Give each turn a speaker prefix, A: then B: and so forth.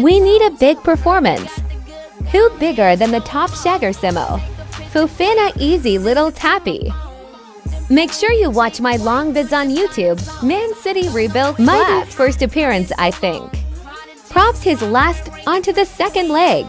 A: We need a big performance. Who bigger than the top shagger Simmo? Fufina easy little tappy. Make sure you watch my long vids on YouTube. Man City rebuilt my first appearance, I think. Props his last onto the second leg.